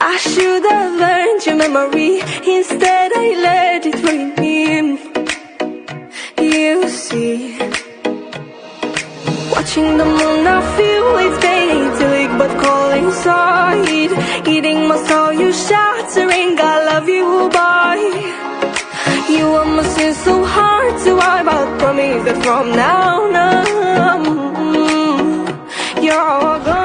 I should have learned your memory Instead I let it ruin me You see Watching the moon I feel it's fading But calling side. Eating my soul you shattering I love you boy You almost seem so hard to wipe out Promise that from now on you're gone.